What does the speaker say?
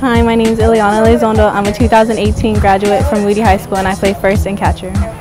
Hi, my name is Iliana Elizondo. I'm a 2018 graduate from Moody High School and I play first and catcher.